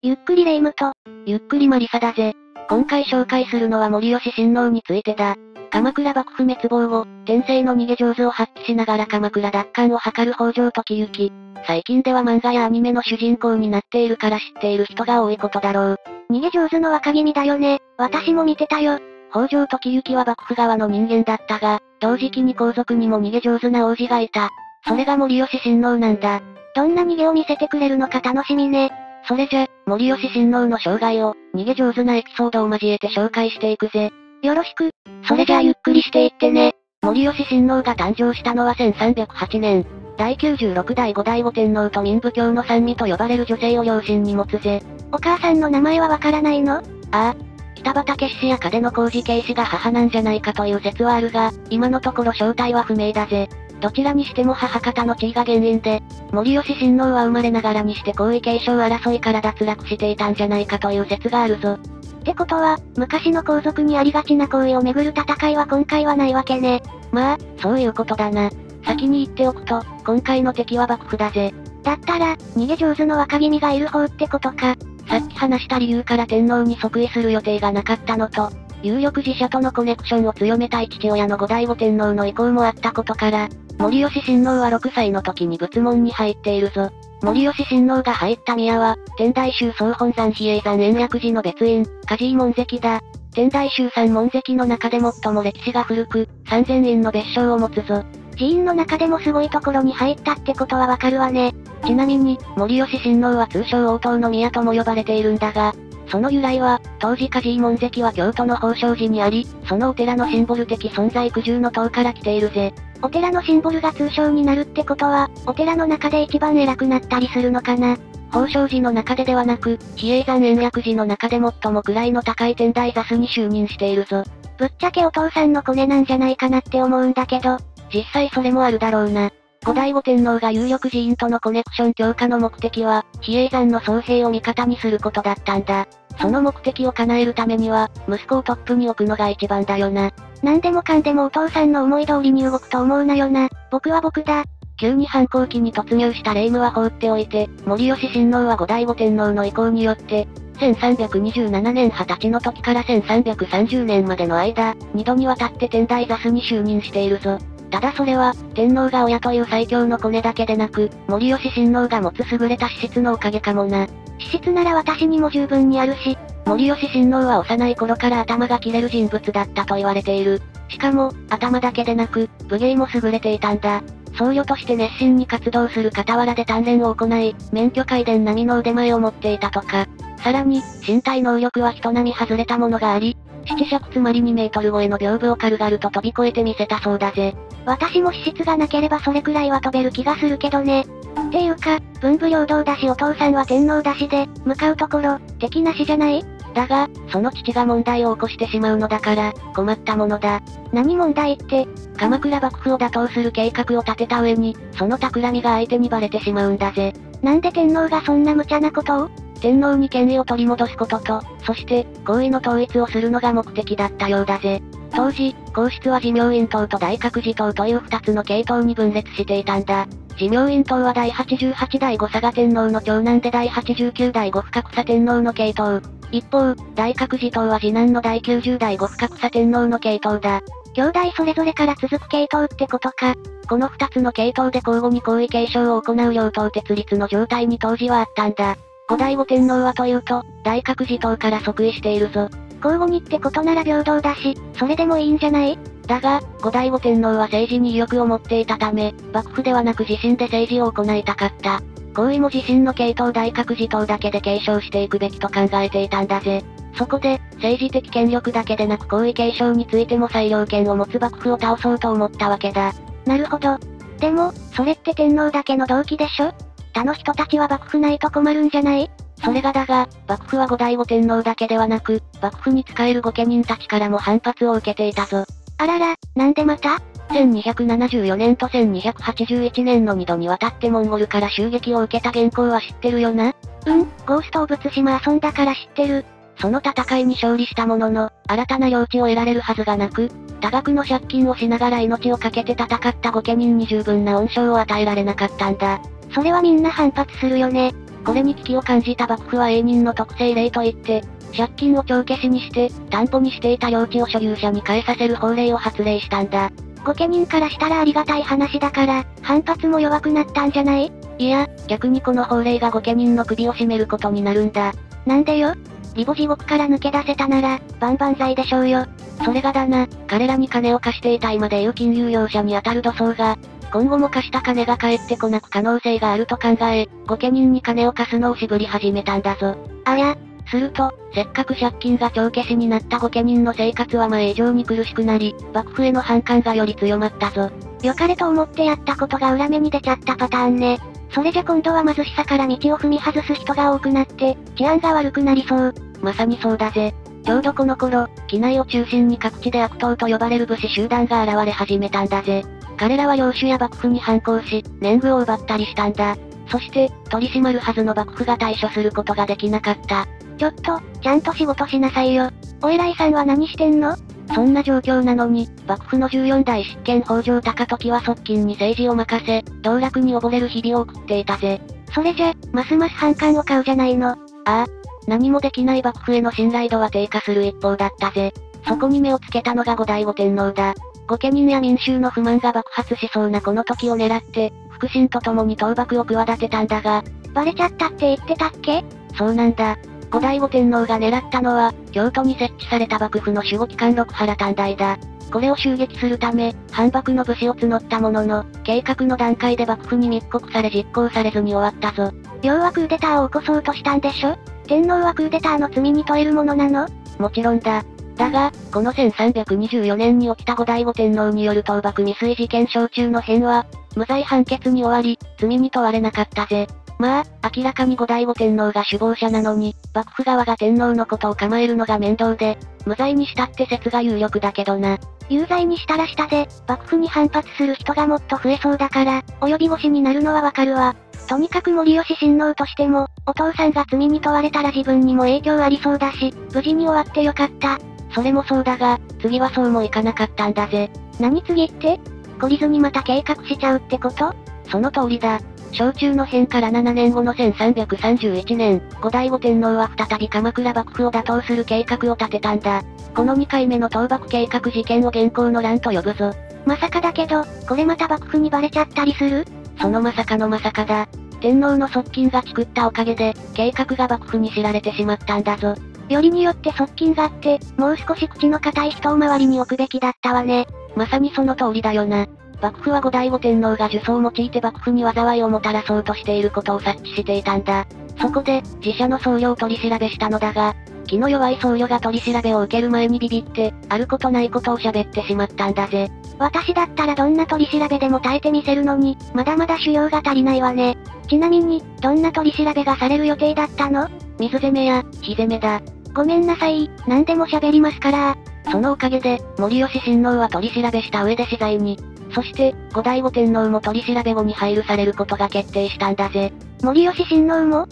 ゆっくりレ夢ムと、ゆっくりマリサだぜ。今回紹介するのは森吉親王についてだ。鎌倉幕府滅亡後、天性の逃げ上手を発揮しながら鎌倉奪還を図る北条時行。最近では漫画やアニメの主人公になっているから知っている人が多いことだろう。逃げ上手の若君だよね。私も見てたよ。北条時行は幕府側の人間だったが、同時期に皇族にも逃げ上手な王子がいた。それが森吉親王なんだ。どんな逃げを見せてくれるのか楽しみね。それじゃ、森吉親王の生涯を、逃げ上手なエピソードを交えて紹介していくぜ。よろしく。それじゃあゆっくりしていってね。森吉親王が誕生したのは1308年。第96代五代五天皇と民部教の三味と呼ばれる女性を両親に持つぜ。お母さんの名前はわからないの？ああ。北畠氏や金の工事警視が母なんじゃないかという説はあるが、今のところ正体は不明だぜ。どちらにしても母方の地位が原因で、森吉親王は生まれながらにして皇位継承争いから脱落していたんじゃないかという説があるぞ。ってことは、昔の皇族にありがちな行為をめぐる戦いは今回はないわけね。まあ、そういうことだな。先に言っておくと、今回の敵は幕府だぜ。だったら、逃げ上手の若君がいる方ってことか。さっき話した理由から天皇に即位する予定がなかったのと、有力自社とのコネクションを強めたい父親の後醍醐天皇の意向もあったことから、森吉親王は6歳の時に仏門に入っているぞ。森吉親王が入った宮は、天台宗総本山比叡山延暦寺の別院、梶井門跡だ。天台宗三門跡の中で最も歴史が古く、3000院の別称を持つぞ。寺院の中でもすごいところに入ったってことはわかるわね。ちなみに、森吉親王は通称応答の宮とも呼ばれているんだが、その由来は、当時梶井門跡は京都の宝生寺にあり、そのお寺のシンボル的存在苦渋の塔から来ているぜ。お寺のシンボルが通称になるってことは、お寺の中で一番偉くなったりするのかな？宝生寺の中でではなく、比叡山延暦寺の中で最も位の高い天台座スに就任しているぞ。ぶっちゃけお父さんのコネなんじゃないかなって思うんだけど、実際それもあるだろうな。後醍醐天皇が有力寺院とのコネクション強化の目的は、比叡山の僧兵を味方にすることだったんだ。その目的を叶えるためには、息子をトップに置くのが一番だよな。何でもかんでもお父さんの思い通りに動くと思うなよな。僕は僕だ。急に反抗期に突入した霊夢は放っておいて、森吉親王は後醍醐天皇の意向によって、1327年20歳の時から1330年までの間、二度にわたって天台座スに就任しているぞ。ただそれは、天皇が親という最強のコネだけでなく、森吉親王が持つ優れた資質のおかげかもな。資質なら私にも十分にあるし、森吉親王は幼い頃から頭が切れる人物だったと言われている。しかも、頭だけでなく、武芸も優れていたんだ。僧侶として熱心に活動する傍らで鍛錬を行い、免許改伝並みの腕前を持っていたとか。さらに、身体能力は人並み外れたものがあり、七尺つまり2メートル超えの屏風を軽々と飛び越えてみせたそうだぜ。私も資質がなければそれくらいは飛べる気がするけどね。っていうか、文武両道だしお父さんは天皇だしで、向かうところ、敵なしじゃない？だが、その父が問題を起こしてしまうのだから、困ったものだ。何問題って、鎌倉幕府を打倒する計画を立てた上に、その企みが相手にバレてしまうんだぜ。なんで天皇がそんな無茶なことを？天皇に権威を取り戻すことと、そして、皇位の統一をするのが目的だったようだぜ。当時、皇室は持明院党と大覚寺党という二つの系統に分裂していたんだ。持明院党は第88代後佐賀天皇の長男で第89代後深草天皇の系統。一方、大覚寺党は次男の第90代後深草天皇の系統だ。兄弟それぞれから続く系統ってことか。この二つの系統で交互に皇位継承を行う両党鉄立の状態に当時はあったんだ。後醍醐天皇はというと、大覚寺党から即位しているぞ。交互にってことなら平等だし、それでもいいんじゃない？だが、後醍醐天皇は政治に意欲を持っていたため、幕府ではなく自身で政治を行いたかった。皇位も自身の系統大覚寺党だけで継承していくべきと考えていたんだぜ。そこで、政治的権力だけでなく皇位継承についても裁量権を持つ幕府を倒そうと思ったわけだ。なるほど。でも、それって天皇だけの動機でしょ？他の人たちは幕府ないと困るんじゃない？それがだが、幕府は後醍醐天皇だけではなく、幕府に仕える御家人たちからも反発を受けていたぞ。あらら、なんでまた ?1274 年と1281年の2度にわたってモンゴルから襲撃を受けた原稿は知ってるよな？うん、ゴースト・オブ・ツシマ遊んだから知ってる。その戦いに勝利したものの、新たな領地を得られるはずがなく、多額の借金をしながら命を懸けて戦った御家人に十分な恩賞を与えられなかったんだ。それはみんな反発するよね。これに危機を感じた幕府は永人の特性例といって、借金を帳消しにして、担保にしていた領地を所有者に返させる法令を発令したんだ。御家人からしたらありがたい話だから、反発も弱くなったんじゃない？いや、逆にこの法令が御家人の首を絞めることになるんだ。なんでよ？リボ地獄から抜け出せたなら、万々歳でしょうよ。それがだな、彼らに金を貸していた今でいう金融業者に当たる土葬が、今後も貸した金が返ってこなく可能性があると考え、御家人に金を貸すのを渋り始めたんだぞ。あや、すると、せっかく借金が帳消しになった御家人の生活は前以上に苦しくなり、幕府への反感がより強まったぞ。良かれと思ってやったことが裏目に出ちゃったパターンね。それじゃ今度は貧しさから道を踏み外す人が多くなって、治安が悪くなりそう。まさにそうだぜ。ちょうどこの頃、機内を中心に各地で悪党と呼ばれる武士集団が現れ始めたんだぜ。彼らは領主や幕府に反抗し、年貢を奪ったりしたんだ。そして、取り締まるはずの幕府が対処することができなかった。ちょっと、ちゃんと仕事しなさいよ。お偉いさんは何してんの？そんな状況なのに、幕府の14代執権北条高時は側近に政治を任せ、道楽に溺れる日々を送っていたぜ。それじゃ、ますます反感を買うじゃないの。ああ。何もできない幕府への信頼度は低下する一方だったぜ。そこに目をつけたのが後醍醐天皇だ。御家人や民衆の不満が爆発しそうなこの時を狙って、腹心と共に倒幕を企てたんだが、バレちゃったって言ってたっけ？そうなんだ。後醍醐天皇が狙ったのは、京都に設置された幕府の守護機関六原短大だ。これを襲撃するため、反幕の武士を募ったものの、計画の段階で幕府に密告され実行されずに終わったぞ。要はクーデターを起こそうとしたんでしょ？天皇はクーデターの罪に問えるものなの？もちろんだ。だが、この1324年に起きた後醍醐天皇による倒幕未遂事件小中の変は、無罪判決に終わり、罪に問われなかったぜ。まあ、明らかに後醍醐天皇が首謀者なのに、幕府側が天皇のことを構えるのが面倒で、無罪にしたって説が有力だけどな。有罪にしたらしたで、幕府に反発する人がもっと増えそうだから、及び腰になるのはわかるわ。とにかく森吉親王としても、お父さんが罪に問われたら自分にも影響ありそうだし、無事に終わってよかった。それもそうだが、次はそうもいかなかったんだぜ。何次って？懲りずにまた計画しちゃうってこと？その通りだ。小中の変から7年後の1331年、後醍醐天皇は再び鎌倉幕府を打倒する計画を立てたんだ。この2回目の倒幕計画事件を現行の乱と呼ぶぞ。まさかだけど、これまた幕府にバレちゃったりする？そのまさかのまさかだ。天皇の側近が作ったおかげで、計画が幕府に知られてしまったんだぞ。よりによって側近があって、もう少し口の硬い人を周りに置くべきだったわね。まさにその通りだよな。幕府は後醍醐天皇が呪詛を用いて幕府に災いをもたらそうとしていることを察知していたんだ。そこで、自社の僧侶を取り調べしたのだが、気の弱い僧侶が取り調べを受ける前にビビって、あることないことを喋ってしまったんだぜ。私だったらどんな取り調べでも耐えてみせるのに、まだまだ修行が足りないわね。ちなみに、どんな取り調べがされる予定だったの？水攻めや、火攻めだ。ごめんなさい、何でも喋りますから。そのおかげで、森吉親王は取り調べした上で死罪に、そして、後醍醐天皇も取り調べ後に配慮されることが決定したんだぜ。森吉親王も？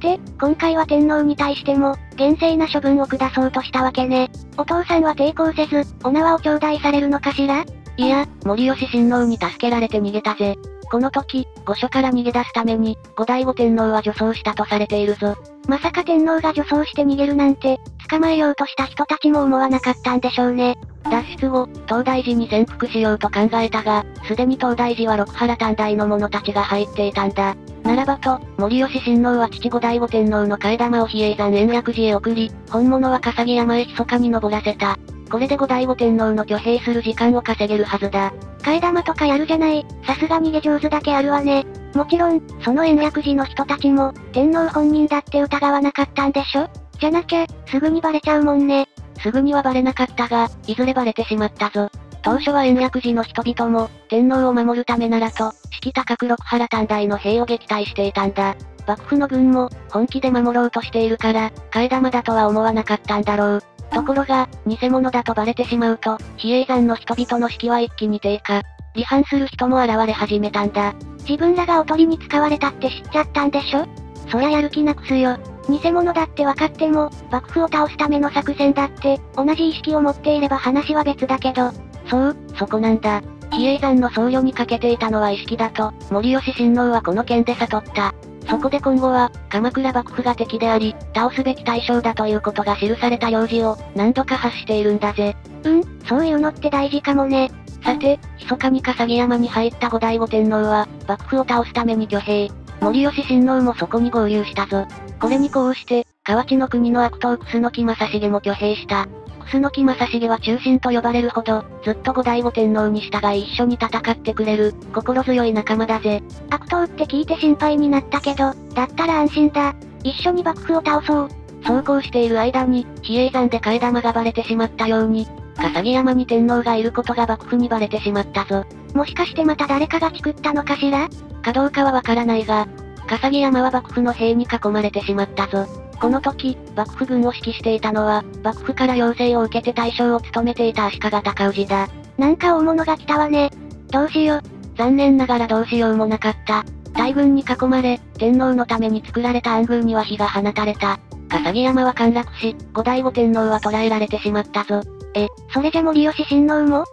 で、今回は天皇に対しても、厳正な処分を下そうとしたわけね。お父さんは抵抗せず、お縄を頂戴されるのかしら？いや、森吉親王に助けられて逃げたぜ。この時、御所から逃げ出すために、後醍醐天皇は女装したとされているぞ。まさか天皇が女装して逃げるなんて、捕まえようとした人たちも思わなかったんでしょうね。脱出後、東大寺に潜伏しようと考えたが、すでに東大寺は六原短大の者たちが入っていたんだ。ならばと、森吉親王は父後醍醐天皇の替え玉を比叡山延暦寺へ送り、本物は笠木山へ密かに登らせた。これで後醍醐天皇の挙兵する時間を稼げるはずだ。替え玉とかやるじゃない、さすが逃げ上手だけあるわね。もちろん、その延暦寺の人たちも、天皇本人だって疑わなかったんでしょ？じゃなきゃ、すぐにバレちゃうもんね。すぐにはバレなかったが、いずれバレてしまったぞ。当初は延暦寺の人々も、天皇を守るためならと、士気高く六原短大の兵を撃退していたんだ。幕府の軍も、本気で守ろうとしているから、替え玉だとは思わなかったんだろう。ところが、偽物だとバレてしまうと、比叡山の人々の士気は一気に低下。離反する人も現れ始めたんだ。自分らがおとりに使われたって知っちゃったんでしょ？そりゃやる気なくすよ。偽物だって分かっても、幕府を倒すための作戦だって、同じ意識を持っていれば話は別だけど。そう、そこなんだ。比叡山の僧侶にかけていたのは意識だと、森吉親王はこの件で悟った。そこで今後は、鎌倉幕府が敵であり、倒すべき対象だということが記された用事を、何度か発しているんだぜ。うん、そういうのって大事かもね。さて、密かに笠木山に入った後醍醐天皇は、幕府を倒すために挙兵。森吉親王もそこに合流したぞ。これにこうして、河内の国の悪党楠木正成も挙兵した。楠木正成は中心と呼ばれるほど、ずっと後醍醐天皇に従い一緒に戦ってくれる、心強い仲間だぜ。悪党って聞いて心配になったけど、だったら安心だ。一緒に幕府を倒そう。そうこうしている間に、比叡山で替え玉がバレてしまったように、笠木山に天皇がいることが幕府にバレてしまったぞ。もしかしてまた誰かが作ったのかしら？かどうかはわからないが、笠木山は幕府の兵に囲まれてしまったぞ。この時、幕府軍を指揮していたのは、幕府から要請を受けて大将を務めていた足利尊氏だ。なんか大物が来たわね。どうしよう。残念ながらどうしようもなかった。大軍に囲まれ、天皇のために作られた暗宮には火が放たれた。笠木山は陥落し、後醍醐天皇は捕らえられてしまったぞ。え、それじゃ森吉親王も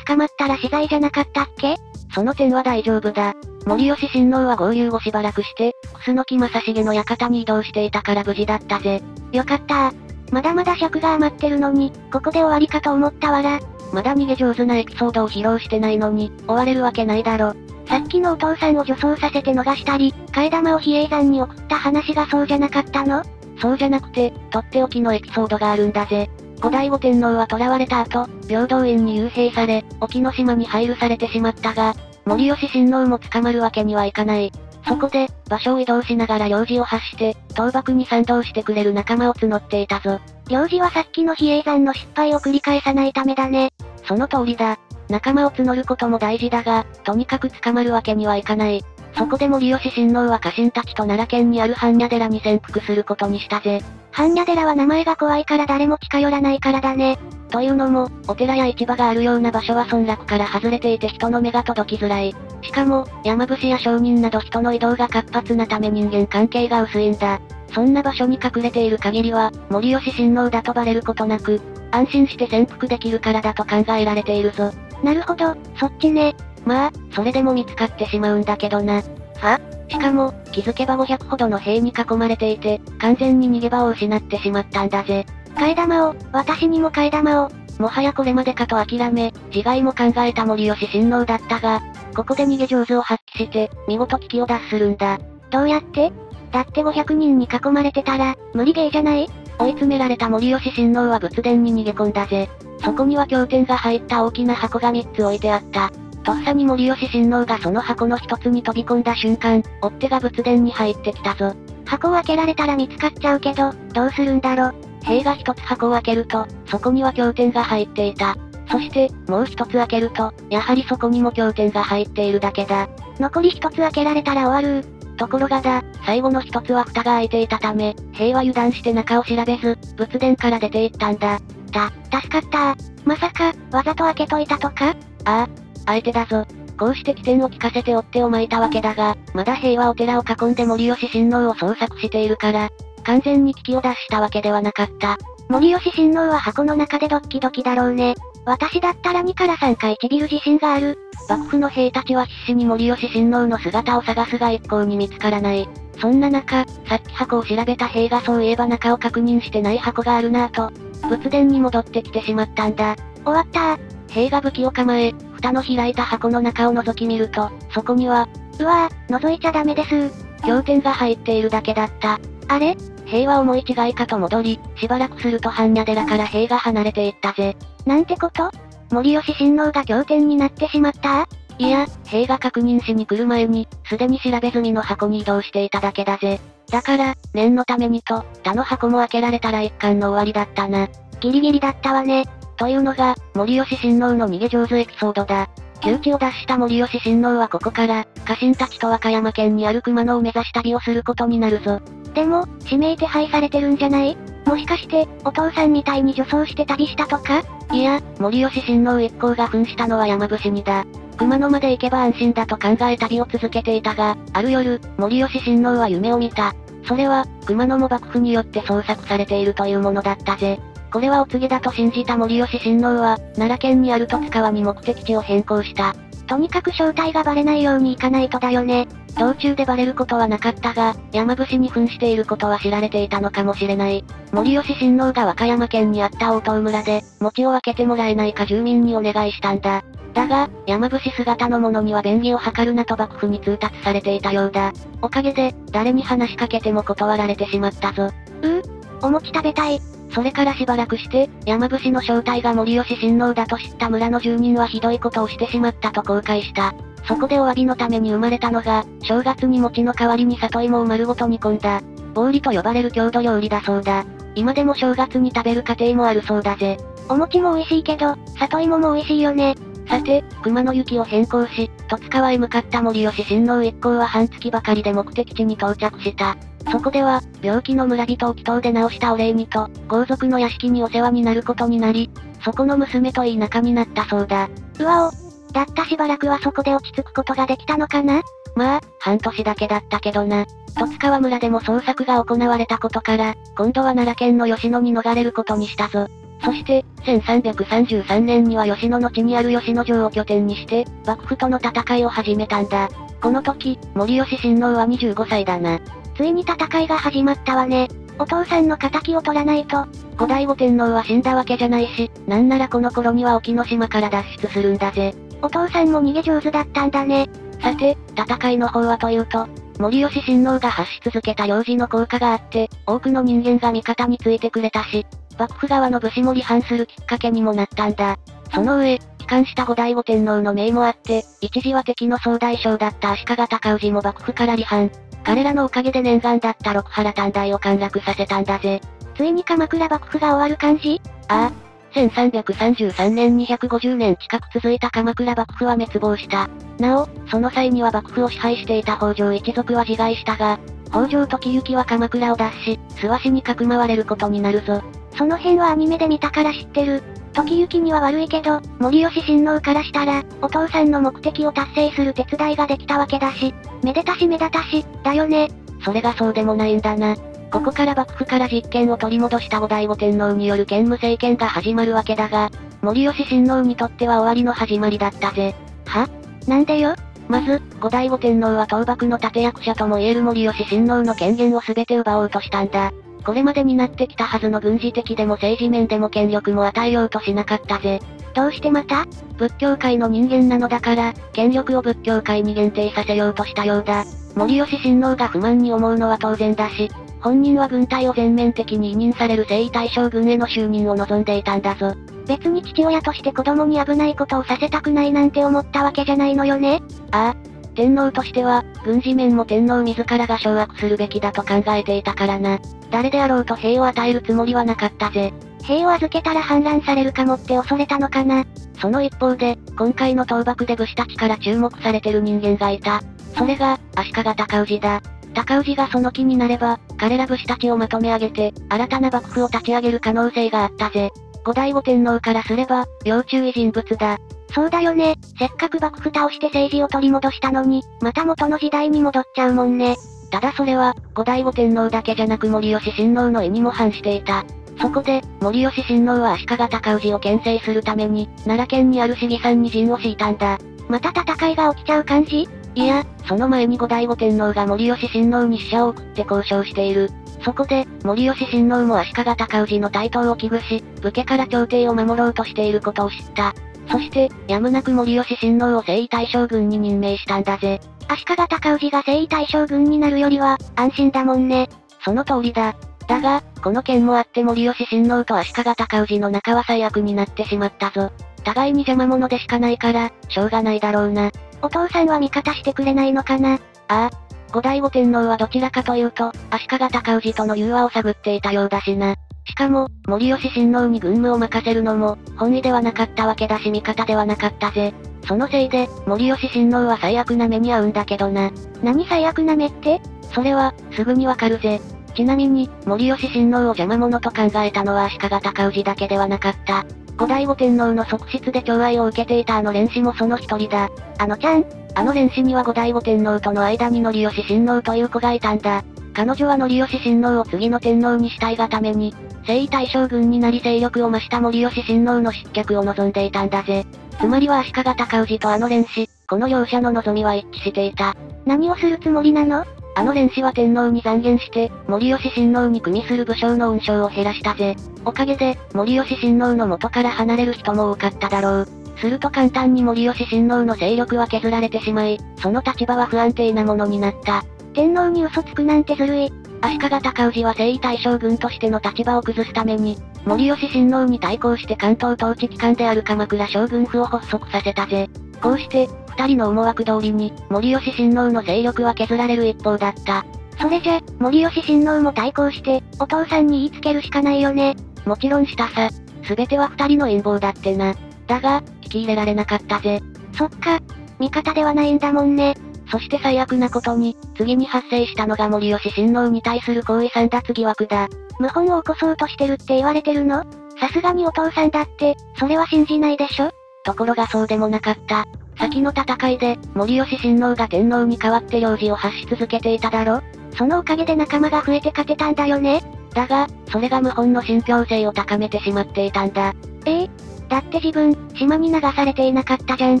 捕まったら死罪じゃなかったっけ？その点は大丈夫だ。森吉親王は合流後しばらくして、楠木正成の館に移動していたから無事だったぜ。よかったまだまだ尺が余ってるのに、ここで終わりかと思ったわら。まだ逃げ上手なエピソードを披露してないのに、終われるわけないだろ。さっきのお父さんを女装させて逃したり、替え玉を比叡山に送った話がそうじゃなかったの？そうじゃなくて、とっておきのエピソードがあるんだぜ。後醍醐天皇は囚われた後、平等院に幽閉され、沖ノ島に配流されてしまったが、森吉親王も捕まるわけにはいかない。そこで、場所を移動しながら領事を発して、倒幕に賛同してくれる仲間を募っていたぞ。領事はさっきの比叡山の失敗を繰り返さないためだね。その通りだ。仲間を募ることも大事だが、とにかく捕まるわけにはいかない。そこで森吉親王は家臣たちと奈良県にある般若寺に潜伏することにしたぜ。般若寺は名前が怖いから誰も近寄らないからだね。というのも、お寺や市場があるような場所は村落から外れていて人の目が届きづらい。しかも、山伏や商人など人の移動が活発なため人間関係が薄いんだ。そんな場所に隠れている限りは、森吉親王だとバレることなく、安心して潜伏できるからだと考えられているぞ。なるほど、そっちね。まあ、それでも見つかってしまうんだけどな。は？しかも、気づけば500ほどの兵に囲まれていて、完全に逃げ場を失ってしまったんだぜ。替え玉を、私にも替え玉を。もはやこれまでかと諦め、自害も考えた森吉親王だったが、ここで逃げ上手を発揮して、見事危機を脱するんだ。どうやって？だって500人に囲まれてたら、無理ゲーじゃない？追い詰められた森吉親王は仏殿に逃げ込んだぜ。そこには経典が入った大きな箱が3つ置いてあった。とっさに森吉親王がその箱の一つに飛び込んだ瞬間、追っ手が仏殿に入ってきたぞ。箱を開けられたら見つかっちゃうけど、どうするんだろ。兵が一つ箱を開けると、そこには経典が入っていた。そして、もう一つ開けると、やはりそこにも経典が入っているだけだ。残り一つ開けられたら終わる。ところがだ、最後の一つは蓋が開いていたため、兵は油断して中を調べず、仏殿から出て行ったんだ。た、助かったまさか、わざと開けといたとか？ああ、相手だぞ。こうして起点を聞かせて追っ手を巻いたわけだが、まだ兵はお寺を囲んで森吉親王を捜索しているから、完全に危機を脱したわけではなかった。森吉親王は箱の中でドッキドキだろうね。私だったら2から3回ちびる自信がある。幕府の兵たちは必死に森吉親王の姿を探すが一向に見つからない。そんな中、さっき箱を調べた兵がそういえば中を確認してない箱があるなぁと、仏殿に戻ってきてしまったんだ。終わったー兵が武器を構え、蓋の開いた箱の中を覗き見ると、そこには、うわぁ、覗いちゃダメです。経典が入っているだけだった。あれ？兵は思い違いかと戻り、しばらくすると般若寺から兵が離れていったぜ。なんてこと？森吉親王が経典になってしまった？いや、兵が確認しに来る前に、すでに調べ済みの箱に移動していただけだぜ。だから、念のためにと、他の箱も開けられたら一巻の終わりだったな。ギリギリだったわね。というのが、森吉親王の逃げ上手エピソードだ。窮地を脱した森吉親王はここから、家臣たちと和歌山県にある熊野を目指し旅をすることになるぞ。でも、指名手配されてるんじゃない？もしかして、お父さんみたいに女装して旅したとか？いや、森吉親王一行が扮したのは山伏にだ。熊野まで行けば安心だと考え旅を続けていたが、ある夜、森吉親王は夢を見た。それは、熊野も幕府によって捜索されているというものだったぜ。これはお告げだと信じた森吉親王は、奈良県にある戸塚川に目的地を変更した。とにかく正体がバレないように行かないとだよね。道中でバレることはなかったが、山伏に扮していることは知られていたのかもしれない。森吉親王が和歌山県にあった大東村で、餅を分けてもらえないか住民にお願いしたんだ。だが、山伏姿の者には便宜を図るなと幕府に通達されていたようだ。おかげで、誰に話しかけても断られてしまったぞ。う？ぅお餅食べたい。それからしばらくして、山伏の正体が森吉親王だと知った村の住人はひどいことをしてしまったと後悔した。そこでお詫びのために生まれたのが、正月に餅の代わりに里芋を丸ごと煮込んだ、ボーリと呼ばれる郷土料理だそうだ。今でも正月に食べる家庭もあるそうだぜ。お餅も美味しいけど、里芋も美味しいよね。さて、熊の雪を変更し、戸塚川へ向かった森吉親王一行は半月ばかりで目的地に到着した。そこでは、病気の村人を祈祷で治したお礼にと、豪族の屋敷にお世話になることになり、そこの娘といい仲になったそうだ。うわお。だったしばらくはそこで落ち着くことができたのかな？まあ、半年だけだったけどな。戸塚川村でも捜索が行われたことから、今度は奈良県の吉野に逃れることにしたぞ。そして、1333年には吉野の地にある吉野城を拠点にして、幕府との戦いを始めたんだ。この時、森吉親王は25歳だな。ついに戦いが始まったわね。お父さんの仇を取らないと。後醍醐天皇は死んだわけじゃないし、なんならこの頃には沖ノ島から脱出するんだぜ。お父さんも逃げ上手だったんだね。さて、戦いの方はというと、森吉親王が発し続けた幼児の効果があって、多くの人間が味方についてくれたし、幕府側の武士も離反するきっかけにもなったんだ。その上、帰還した後醍醐天皇の命もあって、一時は敵の総大将だった足利尊氏も幕府から離反。彼らのおかげで念願だった六原短大を陥落させたんだぜ。ついに鎌倉幕府が終わる感じ？ああ。1333年250年近く続いた鎌倉幕府は滅亡した。なお、その際には幕府を支配していた北条一族は自害したが、北条時行は鎌倉を脱し、諏訪市にかくまわれることになるぞ。その辺はアニメで見たから知ってる。時行には悪いけど、森吉親王からしたら、お父さんの目的を達成する手伝いができたわけだし、めでたしめでたし、だよね。それがそうでもないんだな。ここから幕府から実権を取り戻した後醍醐天皇による兼務政権が始まるわけだが、森吉親王にとっては終わりの始まりだったぜ。は？なんでよ？まず、後醍醐天皇は倒幕の立役者とも言える森吉親王の権限を全て奪おうとしたんだ。これまでになってきたはずの軍事的でも政治面でも権力も与えようとしなかったぜ。どうしてまた？仏教界の人間なのだから、権力を仏教界に限定させようとしたようだ。森吉親王が不満に思うのは当然だし、本人は軍隊を全面的に委任される征夷大将軍への就任を望んでいたんだぞ。別に父親として子供に危ないことをさせたくないなんて思ったわけじゃないのよねああ。天皇としては、軍事面も天皇自らが掌握するべきだと考えていたからな。誰であろうと兵を与えるつもりはなかったぜ。兵を預けたら反乱されるかもって恐れたのかな。その一方で、今回の倒幕で武士たちから注目されてる人間がいた。それが、足利尊氏だ。高氏がその気になれば、彼ら武士たちをまとめ上げて、新たな幕府を立ち上げる可能性があったぜ。後醍醐天皇からすれば、要注意人物だ。そうだよね。せっかく幕府倒して政治を取り戻したのに、また元の時代に戻っちゃうもんね。ただそれは、後醍醐天皇だけじゃなく森吉親王の意にも反していた。そこで、森吉親王は足利尊氏を牽制するために、奈良県にある市議山に陣を敷いたんだ。また戦いが起きちゃう感じ？いや、その前に後醍醐天皇が森吉親王に使者を送って交渉している。そこで、森吉親王も足利尊氏の台頭を危惧し、武家から朝廷を守ろうとしていることを知った。そして、やむなく森吉親王を征夷大将軍に任命したんだぜ。足利尊氏が征夷大将軍になるよりは、安心だもんね。その通りだ。だが、この件もあって森吉親王と足利尊氏の仲は最悪になってしまったぞ。互いに邪魔者でしかないから、しょうがないだろうな。お父さんは味方してくれないのかな？ああ。後醍醐天皇はどちらかというと、足利尊氏との融和を探っていたようだしな。しかも、森吉親王に軍務を任せるのも、本意ではなかったわけだし味方ではなかったぜ。そのせいで、森吉親王は最悪な目に遭うんだけどな。何最悪な目って？それは、すぐにわかるぜ。ちなみに、森吉親王を邪魔者と考えたのは足利尊氏だけではなかった。後醍醐天皇の側室で寵愛を受けていたあの蓮子もその一人だ。あのちゃん？あの蓮子には後醍醐天皇との間に則吉親王という子がいたんだ。彼女は則吉親王を次の天皇にしたいがために、征夷大将軍になり勢力を増した森吉親王の失脚を望んでいたんだぜ。つまりは足利尊氏とあの蓮氏、この両者の望みは一致していた。何をするつもりなの？あの蓮氏は天皇に残言して、森吉親王に組みする武将の恩賞を減らしたぜ。おかげで、森吉親王の元から離れる人も多かっただろう。すると簡単に森吉親王の勢力は削られてしまい、その立場は不安定なものになった。天皇に嘘つくなんてずるい。足利尊氏は征夷大将軍としての立場を崩すために、森吉親王に対抗して関東統治機関である鎌倉将軍府を発足させたぜ。こうして、二人の思惑通りに、森吉親王の勢力は削られる一方だった。それじゃ、森吉親王も対抗して、お父さんに言いつけるしかないよね。もちろんしたさ。すべては二人の陰謀だってな。だが、聞き入れられなかったぜ。そっか。味方ではないんだもんね。そして最悪なことに、次に発生したのが森吉親王に対する行為散奪疑惑だ。謀反を起こそうとしてるって言われてるの？さすがにお父さんだって、それは信じないでしょ？ところがそうでもなかった。先の戦いで、森吉親王が天皇に代わって領事を発し続けていただろ？そのおかげで仲間が増えて勝てたんだよねだが、それが謀反の信憑性を高めてしまっていたんだ。ええだって自分、島に流されていなかったじゃん。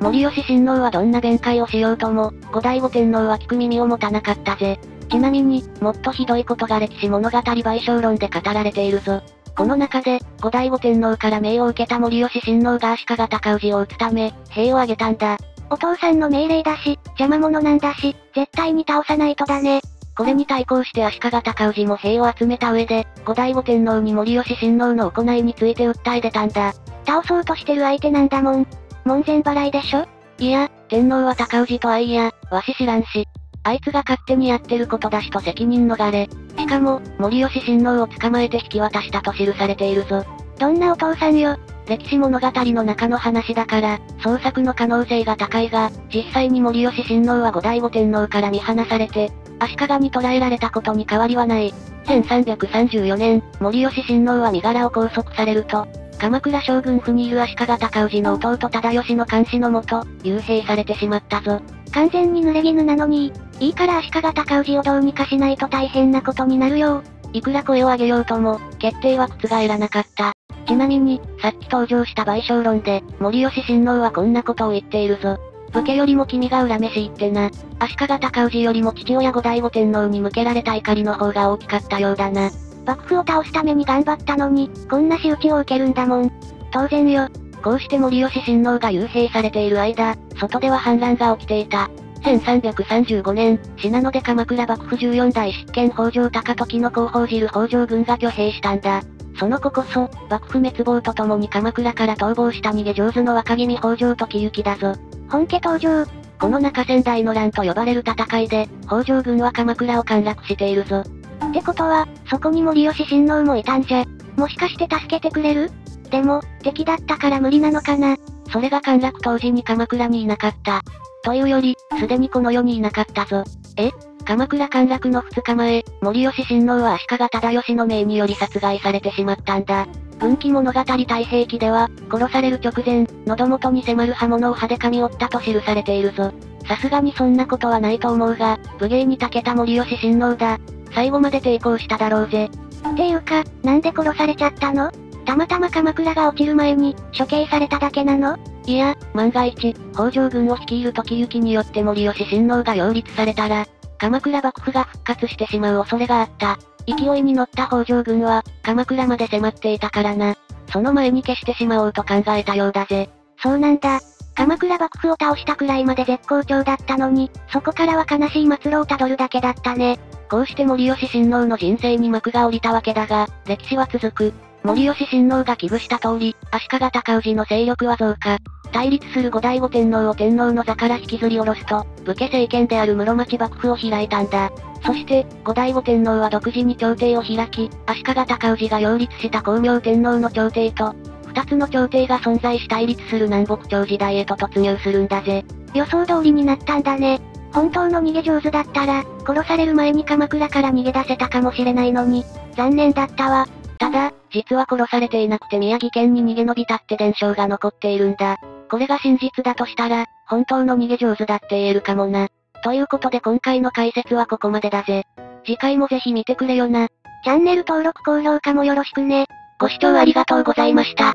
森吉親王はどんな弁解をしようとも、後醍醐天皇は聞く耳を持たなかったぜ。ちなみに、もっとひどいことが歴史物語賠償論で語られているぞ。この中で、後醍醐天皇から命を受けた森吉親王が足利尊氏を討つため、兵を挙げたんだ。お父さんの命令だし、邪魔者なんだし、絶対に倒さないとだね。これに対抗して足利尊氏も兵を集めた上で、後醍醐天皇に森吉親王の行いについて訴え出たんだ。倒そうとしてる相手なんだもん。門前払いでしょ？いや、天皇は高氏と愛や、わし知らんし。あいつが勝手にやってることだしと責任逃れ。しかも、森吉親王を捕まえて引き渡したと記されているぞ。どんなお父さんよ。歴史物語の中の話だから、創作の可能性が高いが、実際に森吉親王は後醍醐天皇から見放されて、足利に捕らえられたことに変わりはない。1334年、森吉親王は身柄を拘束されると、鎌倉将軍府にいる足利尊氏の弟忠義の監視のもと、幽閉されてしまったぞ。完全に濡れ衣なのに、いいから足利尊氏をどうにかしないと大変なことになるよ。いくら声を上げようとも、決定は覆らなかった。ちなみに、さっき登場した賠償論で、森吉親王はこんなことを言っているぞ。武家よりも君が恨めしいってな。足利尊氏よりも父親後醍醐天皇に向けられた怒りの方が大きかったようだな。幕府を倒すために頑張ったのに、こんな仕打ちを受けるんだもん。当然よ。こうして森吉親王が幽閉されている間、外では反乱が起きていた。1335年、信濃で鎌倉幕府14代執権北条高時の後方汁北条軍が挙兵したんだ。その子こそ、幕府滅亡とともに鎌倉から逃亡した逃げ上手の若君北条時行だぞ。本家登場。この中仙台の乱と呼ばれる戦いで、北条軍は鎌倉を陥落しているぞ。ってことは、そこに森吉親王もいたんじゃ。もしかして助けてくれる？でも、敵だったから無理なのかな？それが陥落当時に鎌倉にいなかった。というより、すでにこの世にいなかったぞ。え？鎌倉陥落の2日前、森吉親王は足利忠義の命により殺害されてしまったんだ。軍記物語太平記では、殺される直前、喉元に迫る刃物を歯で噛み折ったと記されているぞ。さすがにそんなことはないと思うが、武芸に長けた森吉親王だ。最後まで抵抗しただろうぜ。っていうか、なんで殺されちゃったの？たまたま鎌倉が落ちる前に、処刑されただけなの？いや、万が一、北条軍を率いる時行によって森吉親王が擁立されたら、鎌倉幕府が復活してしまう恐れがあった。勢いに乗った北条軍は、鎌倉まで迫っていたからな。その前に消してしまおうと考えたようだぜ。そうなんだ。鎌倉幕府を倒したくらいまで絶好調だったのに、そこからは悲しい末路をたどるだけだったね。こうして森吉親王の人生に幕が降りたわけだが、歴史は続く。森吉親王が危惧した通り、足利尊氏の勢力は増加。対立する後醍醐天皇を天皇の座から引きずり下ろすと、武家政権である室町幕府を開いたんだ。そして、後醍醐天皇は独自に朝廷を開き、足利尊氏が擁立した光明天皇の朝廷と、二つの朝廷が存在し対立する南北朝時代へと突入するんだぜ。予想通りになったんだね。本当の逃げ上手だったら、殺される前に鎌倉から逃げ出せたかもしれないのに、残念だったわ。ただ、実は殺されていなくて宮城県に逃げ延びたって伝承が残っているんだ。これが真実だとしたら、本当の逃げ上手だって言えるかもな。ということで今回の解説はここまでだぜ。次回もぜひ見てくれよな。チャンネル登録高評価もよろしくね。ご視聴ありがとうございました。